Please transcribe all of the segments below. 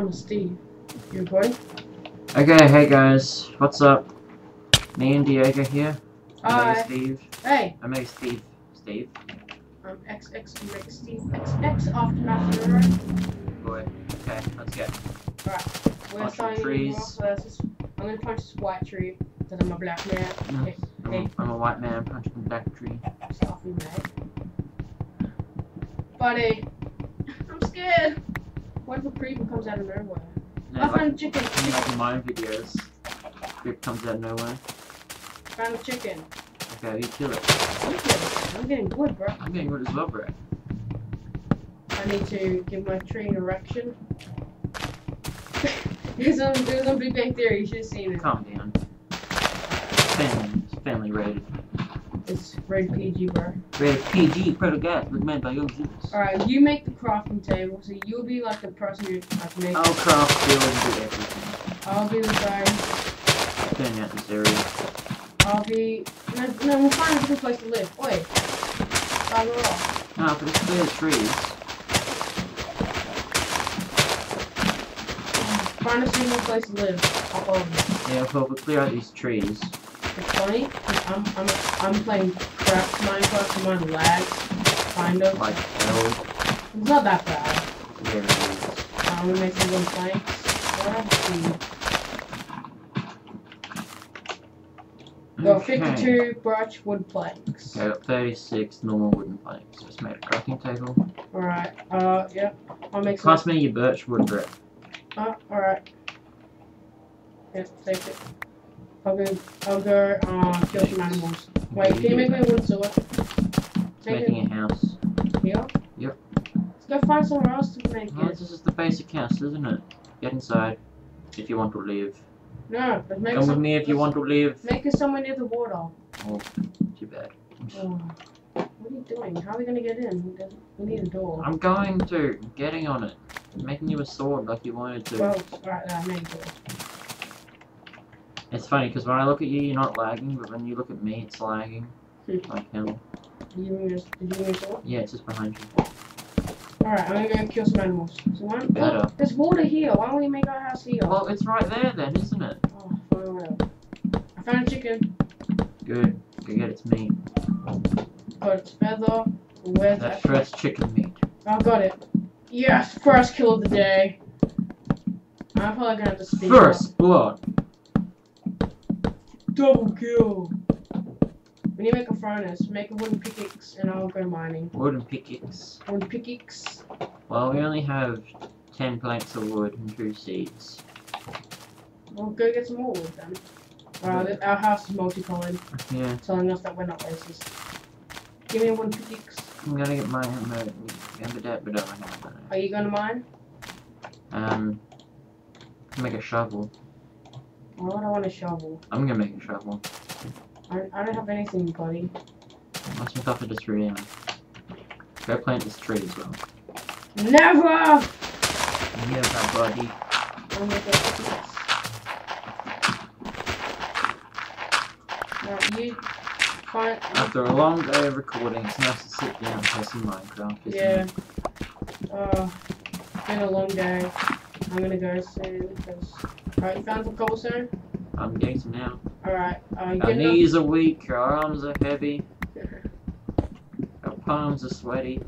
I'm Steve. You recording? Okay, hey guys, what's up? Me and Diego here. Hi. Omega Steve. Hey, Omega Steve. Steve. I'm XX Steve XX Aftermath Hero. Boy. Okay, let's go. We're Bunch of trees. off with this. I'm gonna punch this white tree because I'm a black man. Mm. Hey, I'm, hey, a, I'm a white man punching a black tree. stop mate. Buddy, I'm scared. What if a creeper comes out of nowhere? No, I like, found a chicken. in like mine videos. Creep comes out of nowhere. Found a chicken. Okay, you kill it. I'm getting, I'm getting wood, bro. I'm getting rid as well, bro. I need to give my tree an erection. There's some, there's some Big Bang Theory. You should have seen it. Calm down. Family, family rated. It's rated PG, bro. Red PG, Proto Gas, recommended by young users. Alright, you make the crafting table, so you'll be like the person who like make. I'll craft, build, and do everything. I'll be the guy. Clearing out this area. I'll be. No, no, we'll find a different place to live. Oi. Bugger off. No, but it's clear the trees. Find a single place to live. I'll. Yeah, well, we clear out these trees. It's funny. I'm I'm I'm playing crap Minecraft and mine lags. Kind of. Like hell. It's not that bad. There it. I'm gonna make some wooden planks. Go Okay. 52 birch wood planks. Okay, I got 36 normal wooden planks. Just made a crafting table. Alright, uh, yep. I'll make some. Pass me your birch wood, Brett. Oh, alright. Yep, take it. I'll go, I'll go, uh, kill some animals. Wait, can you make me a wooden sword? Making it a house. here? Yep. Let's go find somewhere else to make Well, it. this is the basic house, isn't it? Get inside if you want to live. No, let's make Come with me if you want to live. Make it somewhere near the water. Oh, too bad. Oh. What are you doing? How are we gonna get in? We need a door. I'm going to. I'm getting on it. I'm making you a sword like you wanted to. Well, alright, I made door. It's funny because when I look at you, you're not lagging, but when you look at me, it's lagging. Hmm. Like hell. Did you give did you give me? Yeah, it's just behind you. Alright, I'm gonna go kill some animals. So one, Better. oh, there's water here. Why don't we make our house here? Well, it's right there then, isn't it? Oh, whatever. I found a chicken. Good. Go get its meat. Got its feather. Where's That that? fresh chicken meat. I got it. Yes, first kill of the day. I'm probably gonna have to speed First blood. Up. Double kill. We need to make a furnace. Make a wooden pickaxe, and I'll go mining. Wooden pickaxe. Wooden pickaxe. Well, we only have 10 planks of wood and 2 seeds. Well, go get some more wood then. Wow, th- our house is multicolored, Yeah, telling us that we're not racist. Give me a wooden pickaxe. I'm gonna get my hammer. but Are you gonna mine? Um, make a shovel. I don't want a shovel. I'm gonna make a shovel. I, I don't have anything, buddy. Let's make off of this tree anyway. Go plant this tree as well. Never! My buddy. I'm gonna get pickaxe. Now, you find. After a long day of recording, it's nice to sit down and play some Minecraft, Yeah. it? Uh, it's been a long day. I'm gonna go soon because. Alright, you found some cobblestone? I'm getting some now. Alright, uh, Our knees are weak, our arms are heavy, our palms are sweaty,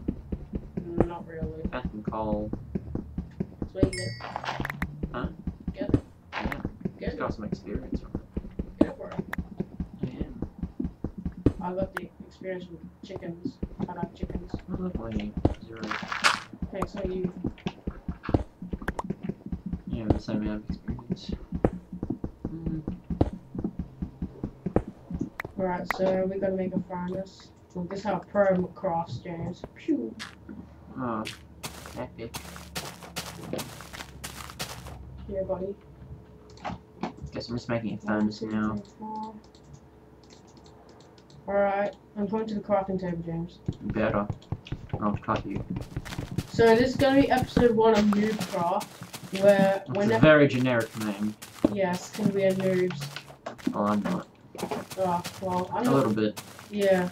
Not really. fat and cold. What you get. Huh? Get it. Yeah, Get it's it. got some experience from it. Get it, bro. Yeah. I got the experience with chickens. I like chickens. Oh, lovely. Zero. Thanks, how you? Yeah, the same amount of experience. Mm. Alright, so we gotta make a furnace. Well, this is how pro crafts, James. Pew. Oh, epic. Here, buddy. Guess I'm just making a furnace now. Alright, I'm going to the crafting table, James. Better. I'll cut you. So this is gonna be episode one of Noobcraft, where It's a whenever very generic name. yes, can gonna be a noobs. Well, I'm not. Oh, well, I'm A not. little bit. Yeah,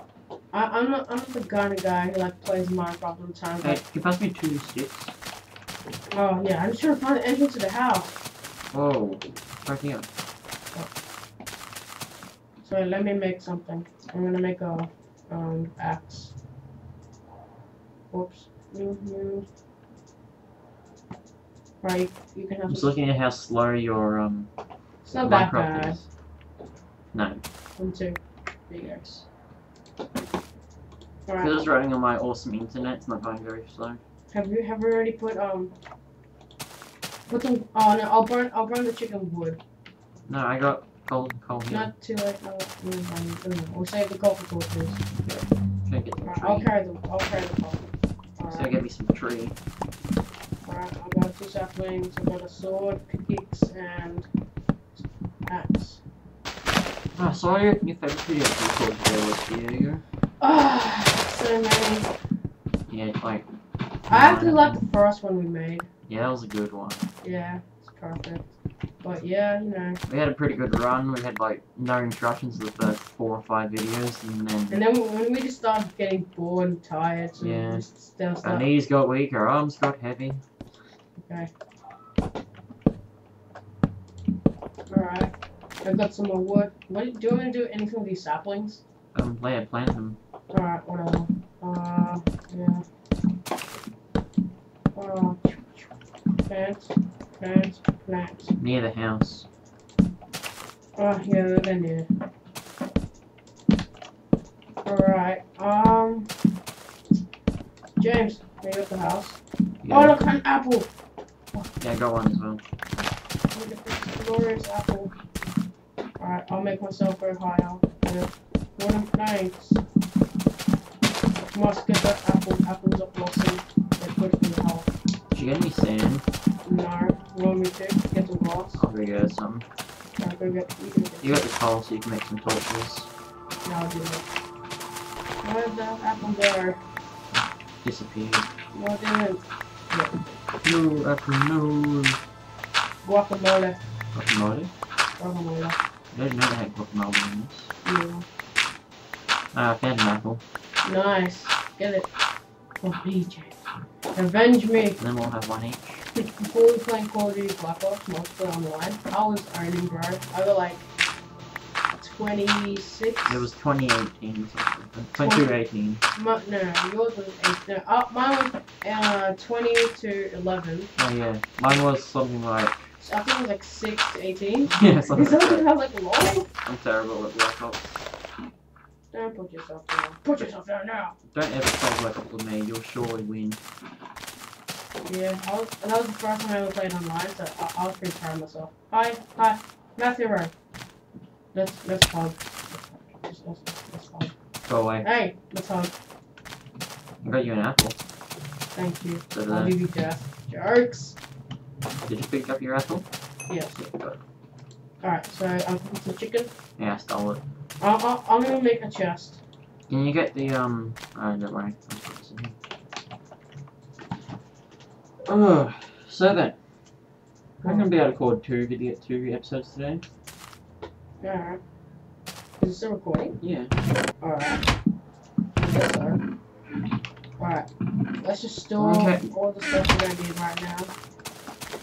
I, I'm not. I'm not the kind of guy who like plays Minecraft all the time. Hey, But can you pass me two sticks? Oh yeah, I'm just trying to find the entrance to the house. Whoa. Right here. So let me make something. I'm gonna make a um axe. Whoops. Mm-hmm. Right, you can have. I'm just looking at how slow your um It's not that Minecraft bad. is. No. One, two, big X. Because it's running on my awesome internet, it's not going very slow. Have you have you already put um put some oh no I'll burn I'll burn the chicken wood. No, I got coal coal here. Not too late. I'll, we'll save the coal for torches. Try to get some Alright, I'll carry the I'll carry the coal. So I get me some tree. Alright, I got two saplings, I've got a sword, pickaxe, and axe. Oh, I saw your new video you recorded today was Diego. Ah, so many. Yeah, like I actually like the first one we made. yeah, that was a good one. Yeah, it's perfect. But yeah, you know. We had a pretty good run. We had like no interruptions for the first four or five videos, and then And then when we just started getting bored and tired, so Yeah. we just still our knees got weak, our arms got heavy. Alright. I've got some more wood. What do you want to do anything with these saplings? Um, yeah, plant them. Alright, whatever. Uh, yeah. Uh, plant, plant, plant. near the house. Oh, yeah, they're near. Alright, um. James, at the house? Yeah, Oh, look, an apple! Yeah, I got one as well. Look at this glorious apple. Alright, I'll make myself very high now. Yeah. What am thanks. Must get that apple. Apples are blossom. They're good for the health. Did you get any sand? No. You want me to get some glass? I'll go get some. Yeah, go get. You can get. You got the coal, so you can make some torches. Yeah, I'll do that. Where's the apple there? Disappeared. What is it? No, apple, no. Guacamole. Guacamole? Guacamole. Know they had guacamole in this. Yeah. Ah, I found an apple. Nice. Get it. For me, James. Avenge me. And then we'll have one each. Before we playing Call of Duty Black Ops mostly online, I was earning, bro. I got like 26. It was 2018 or something. 2218. My, no, yours was 8. No, uh, mine was uh, 20 to 11. Oh yeah. Mine was something like, So I think it was like 6 to 18. yeah, something Is like that. I was like, lol. I'm terrible at Black Ops. Don't put yourself down. Put yourself down now. Don't ever play Black Ops with me, you'll surely win. Yeah, I was, that was the first time I ever played online, so I, I was pretty proud of myself. Hi, hi, Matthew Rowe. Let's, let's hug. Let's, let's, let's. Go away. Hey, let's hug. I got you an apple. Thank you. So I'll give you death. Jerks. did you pick up your apple? Yes. Yeah. Alright, so I'm cooking some chicken. Yeah, I stole it. I'll, I'll, I'm gonna make a chest. Can you get the, um, oh, don't worry. I'll put this in here. Oh, so then. I'm gonna be able to record two video, two episodes today. Alright. Is it still recording? Yeah. Alright. Yes, sir. Alright. Let's just store Okay. all the stuff we're gonna need right now.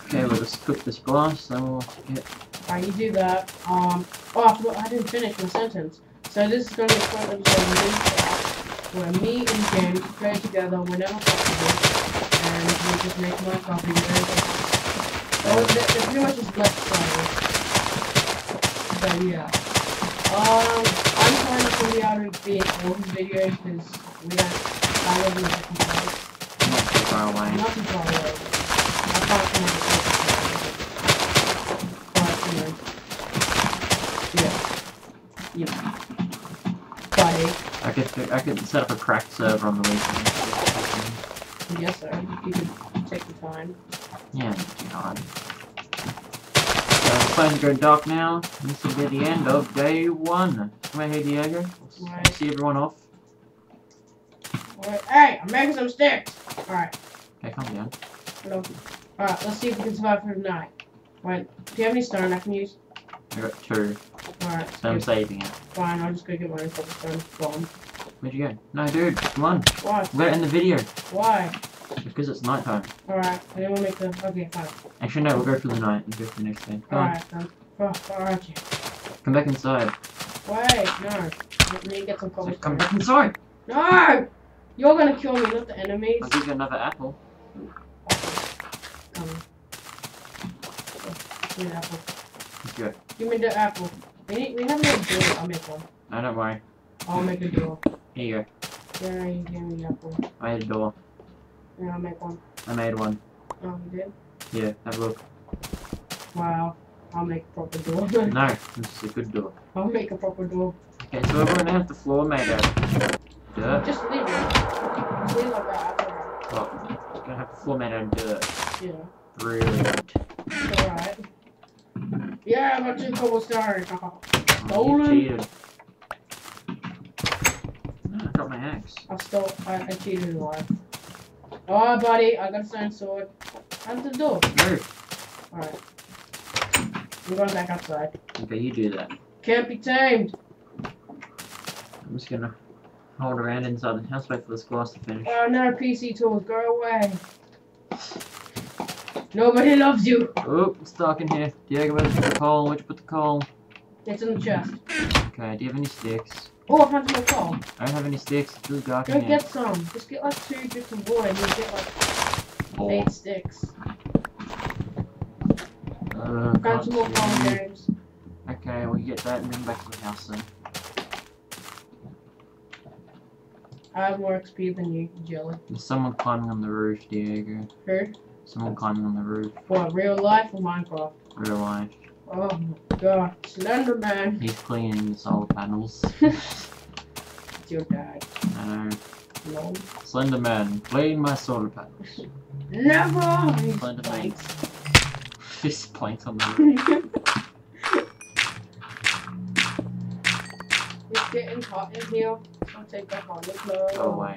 Okay, we'll just cook this glass, then we'll get. Alright, you do that. Um, oh, I, forgot, I didn't finish my sentence. So this is going to be a fun episode where me and James play together whenever possible, and we just make Minecraft videos. So they're, they're pretty much just let's plays. So yeah. Um, I'm trying to figure out be in all his videos because we don't, I live in a different place. Not too far away. Not too far away. I can't come up with But, you know. Yeah. Yeah. Buddy. I could, I could set up a cracked server on the weekend. Yes, sir. You could take the time. Yeah, not too hard. So, it's time to go dark now. This will be the end of day one. Come here, Diego. Right. see everyone off. Alright. Hey, I'm making some sticks! Alright. Okay, calm down. Alright, let's see if we can survive for the night. Wait, do you have any stone I can use? I got two, Alright. so I'm saving it. Fine, I'll just go get one cobblestone. Bomb. Where'd you go? No, dude, come on. Why? We're in the video. Why? Because it's nighttime. Alright, I didn't want to make the. Okay, fine. Actually, no, we'll go for the night and go for the next thing. Alright, then. Oh, alright. come back inside. Wait, no. Let me get some So come back inside. No! You're gonna kill me, not the enemies. I'll give you another apple. Come. Give me the apple. Good. Give me the apple. We, need, we have no door. I'll make one. No, don't worry. I'll make a door. Here you go. Yeah, you give me the apple. I had a door. Yeah, I'll make one. I made one. Oh, you did? Yeah, have a look. Wow. I'll make a proper door. No, this is a good door. I'll make a proper door. Okay, so we're gonna have the floor made out of dirt. Just leave it. Just leave it like that. Well, we're gonna have the floor made out of dirt. Yeah. Brilliant. Alright. Yeah, I got two cobblestone. Oh, Stolen. you cheated. No, I got my axe. I stole. I, I cheated in life. Oh, buddy, I got a stone sword. How's the door? Move. Alright. I'm going back outside. Okay, you do that. Can't be tamed. I'm just gonna hold around inside the house, wait for this glass to finish. Oh no, PC tools, go away. Nobody loves you. Oh, it's dark in here. Diego, where'd put the coal? Where'd you put the coal? It's in the chest. Okay, do you have any sticks? Oh, I found some more coal. I don't have any sticks. It's really dark Go get some. Just get like two of wood and you get like eight sticks. Uh, can't some more see. James. Okay, we'll get that and then back to the house then. I have more XP than you, jelly. There's someone climbing on the roof, Diego. Who? Someone climbing on the roof. What, real life or Minecraft? Real life. Oh my god. Slenderman. He's cleaning the solar panels. It's your dad. I know. No. Slenderman, clean my solar panels. Never! He's Slenderman. planks. Just planks on the roof. it's getting hot in here. I'll take that hot clothes. Go away.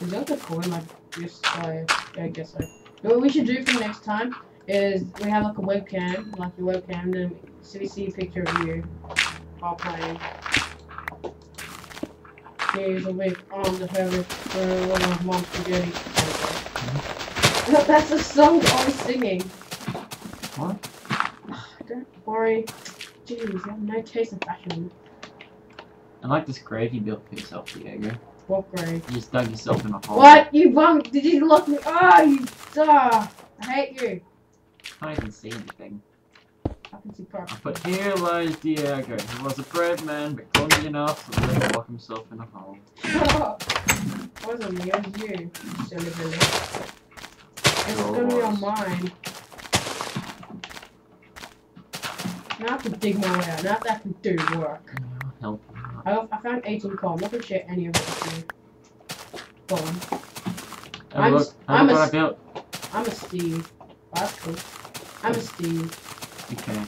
Is that the coin? Just, uh, yeah, I guess so. What we should do for next time is we have like a webcam, like your webcam, then so we see a picture of you while playing. Here's a week on the heavy for one of mom's spaghetti. That's the song I was singing. What? Don't worry. Jeez, you have no taste in fashion. I like this grave you built for yourself, Diego. Eh? What grade? You just dug yourself in a hole. What? You bum? Did you lock me? Oh, you duh! I hate you. Can't even see anything. I can see I perfect. put here lies Diego. He was a brave man, but clumsy enough to let him lock himself in a hole. wasn't me, it was you, silly Billy. It's gonna be on mine. Now I have to dig my way out. Now that can do work. Help. I, got- I found 18 coal. I'm not gonna share any of it with you. Go on. Have I'm look. Have I'm a a look what I built. I'm a Steve. Cool. I'm a Steve. Okay,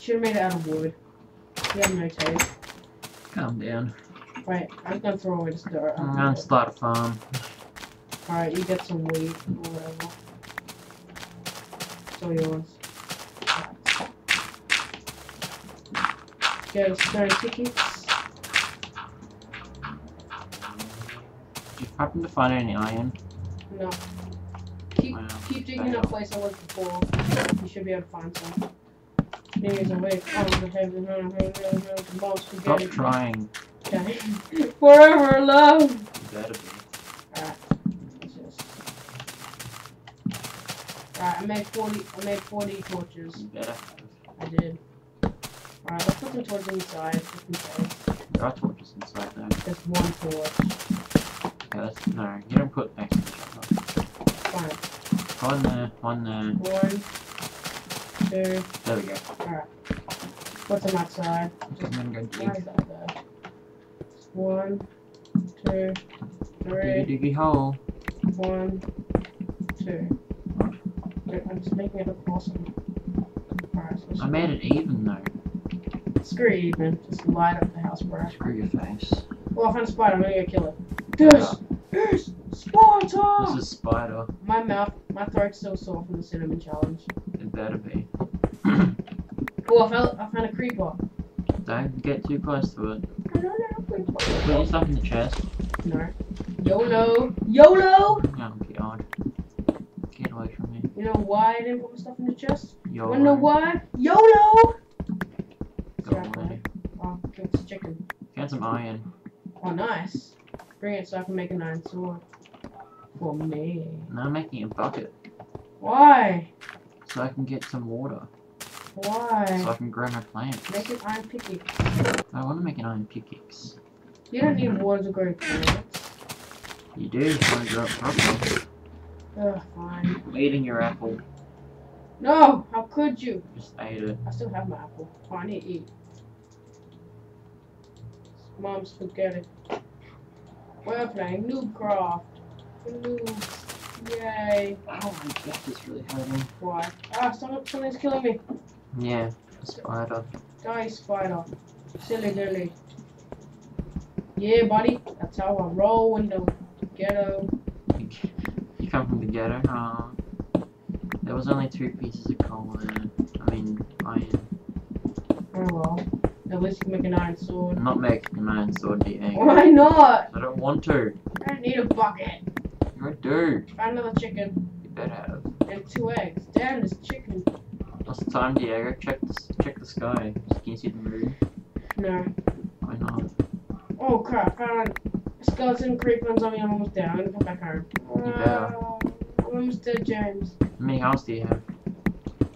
Should have made it out of wood. You have no taste. calm down. Right, I'm gonna throw away this dirt. I'm gonna start a farm. Alright, you get some wheat or whatever. It's all yours. Get stone tickets. Did you happen to find any iron? No. Keep digging fail. that place I was before. You should be able to find some. Here's a way. The heavy, the most Stop trying. Okay. Forever love. You better be. Alright. Alright, I made 40, I made 40 torches. You better have. I did. Alright, let's put some torches inside, just in case. There are torches inside though. Just one torch. Okay, that's, no, you don't put extra stuff Fine. On. One there, one there. One, two, There we go. put them outside. I'm gonna go Why dig. there? One, two, Diggy diggy hole. one, two. Wait, I'm just making it look awesome. Alright, so I made it even though. Screw it even. Just light up the house, bro. Screw your face. Well, I found a spider. I'm gonna go kill it. This is Sparta! This is spider. My mouth, my throat's still sore from the cinnamon challenge. It better be. Oh, I found, I found a creeper. Don't get too close to it. I don't know, creeper. Put your stuff in the chest. No. YOLO! YOLO! I don't Get away from me. You know why I didn't put my stuff in the chest? Yo. Wanna know why? YOLO! Go away. Oh, it's chicken. Found some iron. Oh, nice. Bring it so I can make an iron sword. For me. Now I'm making a bucket Why? so I can get some water. Why? So I can grow my plants. Make an iron pickaxe. I want to make an iron pickaxe. You don't need water to grow plants. You do. if You want to grow it properly. Ugh, fine. I'm eating your apple. No! How could you? Just ate it. I still have my apple. Oh, I need to eat. Mom's spaghetti. We're playing Noobcraft. Yay. Oh my god, this really hurting. Why? Ah, someone, something's killing me. Yeah, a spider. Die, spider. Silly dilly. Yeah, buddy. That's how I roll in the ghetto. You come from the ghetto? Aw. There was only two pieces of coal. I mean, iron. Oh well. At least you can make an iron sword. I'm not making an iron sword, egg. Why not? I don't want to. I don't need a bucket. Dude. Find another chicken You better have. and two eggs. Damn, this chicken. What's the time, Diego? Check the check the sky. Can you see the moon? No. Why not? Oh crap, found a skeleton creeper and zombie. I'm almost dead. I'm gonna come back home. You better. Uh, I'm almost dead, James. How many hearts do you have?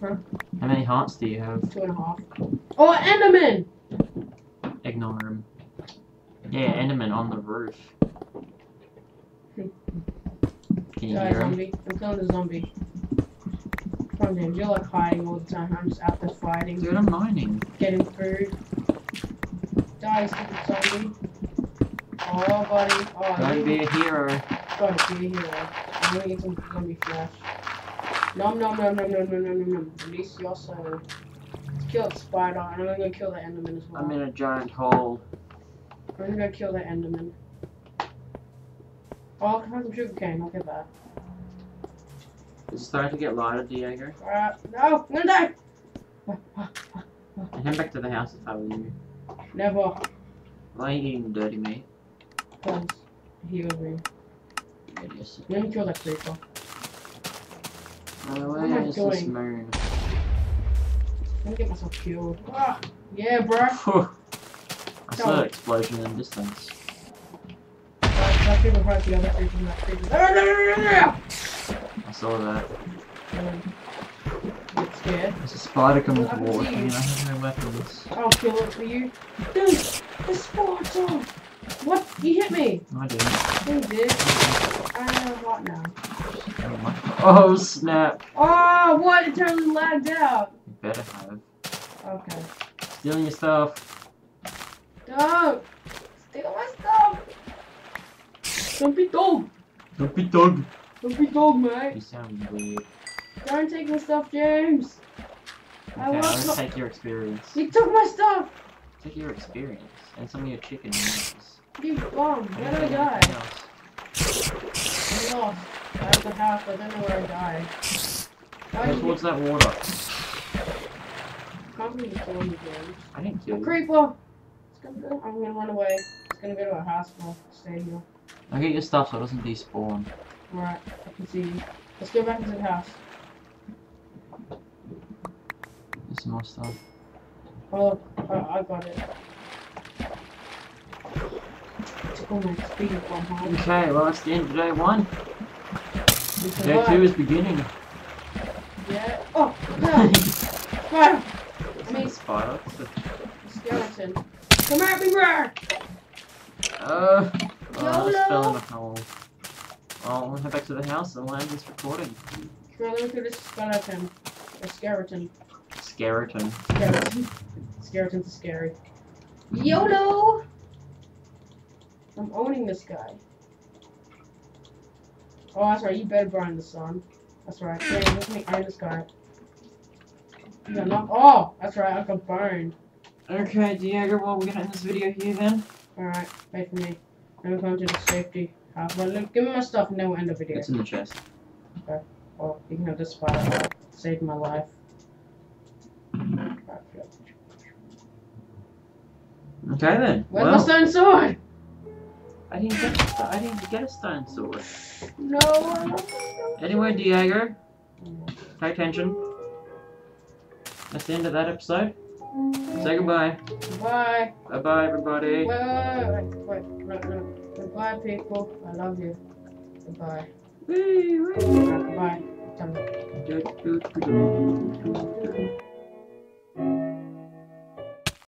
Huh? How many hearts do you have? Two and a half. Oh, Enderman! Ignore him. Yeah, Enderman on the roof. Can you Sorry, hear zombie. him? I'm killing the zombie. From him. You're like hiding all the time. I'm just out there fighting. Dude, I'm mining. Getting food. Die, stupid zombie. Oh, buddy. Oh, Don't be a hero. Don't be a hero. I'm gonna eat some zombie flesh. Nom nom nom nom nom nom nom nom. Release your soul. Kill the spider, and I'm gonna kill the enderman as well. I'm in a giant hole. I'm gonna kill the enderman. Oh, find some sugar cane. I'll get that. It's starting to get lighter, Diego. Uh, no, gonna die. I head back to the house if I were you. Never. Why are you eating dirty meat? Cause he was me. Idiots. I'm gonna kill that creeper. I where is this doing? moon? I'm gonna get myself killed. Ah, yeah, bro. I saw an explosion in the distance. That creeper the other creeper creeper. I saw that. Um, Get scared. There's a spider coming Well, I can towards see me you. and I have no weapons. I'll kill it for you. Dude, the sports on. What? You hit me. I didn't. You did. I know what now. Oh, Oh snap! Oh, what? It totally lagged out. You better have. Okay. Stealing your stuff. Don't steal my stuff. Don't be dog. Don't be dog. Don't be dog, mate. You sound weird. Don't take my stuff, James. I want let's my- take your experience. You took my stuff. Take your experience and some of your chicken wings. You bomb. Where did I Anything die? else. I'm lost. I have the house, but I don't know where I died. Why Go did towards that water. come to kill me, James? I didn't kill A creeper. It's gonna go. I'm gonna run away. It's gonna go to a hospital. Stay here. I get your stuff so it doesn't despawn. Alright, I can see you. Let's go back into the house. There's some more stuff. Oh, look, I, got it. Tickle my speed bomb home. Okay, well that's the end of day one. Day two is beginning. Yeah. Oh, no. Spider. I mean, Spider. skeleton. Come at me, bro. Uh, oh, I just fell in YOLO. a hole. Well, we'll head back to the house and land this recording. Me through this skeleton. A skeleton. Skeleton. Skeleton. Skeletons are scary. YOLO! I'm owning this guy. Oh, that's right. You better burn the sun. That's right. Yeah, let me own this guy. Got knocked. Oh, that's right. I got burned. Okay, Diego, well, we're gonna end this video here then. Alright, wait for me. Me come to the safety house. Well, give me my stuff and then we'll end the video. It's in the chest. Okay. Oh, you can have this spider. Saved my life. Okay then. Where's well, my stone sword? I didn't get a I didn't get a stone sword. No, I don't know. Anyway, Diego, pay attention. That's the end of that episode. Mm. Say goodbye. Bye. Bye bye, everybody. Wait, wait, wait, wait. Goodbye, people. I love you. Goodbye. Wee, wee. Goodbye. Tell